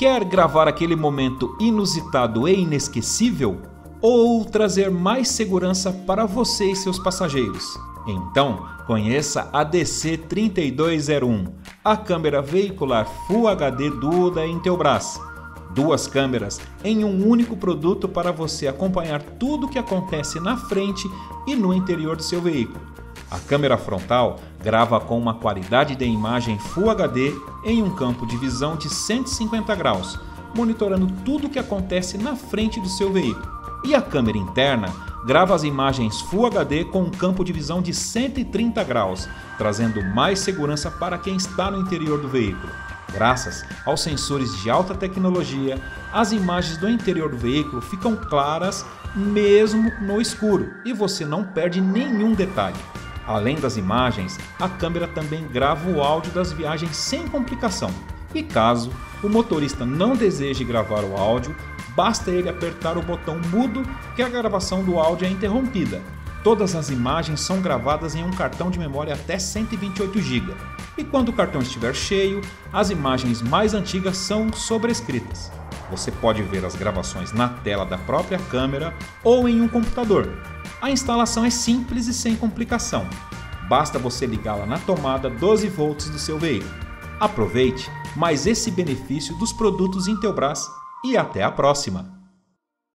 Quer gravar aquele momento inusitado e inesquecível? Ou trazer mais segurança para você e seus passageiros? Então, conheça a DC3201, a câmera veicular Full HD Duo da Intelbras. Duas câmeras em um único produto para você acompanhar tudo o que acontece na frente e no interior do seu veículo. A câmera frontal grava com uma qualidade de imagem Full HD em um campo de visão de 150 graus, monitorando tudo o que acontece na frente do seu veículo. E a câmera interna grava as imagens Full HD com um campo de visão de 130 graus, trazendo mais segurança para quem está no interior do veículo. Graças aos sensores de alta tecnologia, as imagens do interior do veículo ficam claras mesmo no escuro e você não perde nenhum detalhe. Além das imagens, a câmera também grava o áudio das viagens sem complicação. E caso o motorista não deseje gravar o áudio, basta ele apertar o botão mudo que a gravação do áudio é interrompida. Todas as imagens são gravadas em um cartão de memória até 128 GB. E quando o cartão estiver cheio, as imagens mais antigas são sobrescritas. Você pode ver as gravações na tela da própria câmera ou em um computador. A instalação é simples e sem complicação. Basta você ligá-la na tomada 12 volts do seu veículo. Aproveite mais esse benefício dos produtos Intelbras e até a próxima!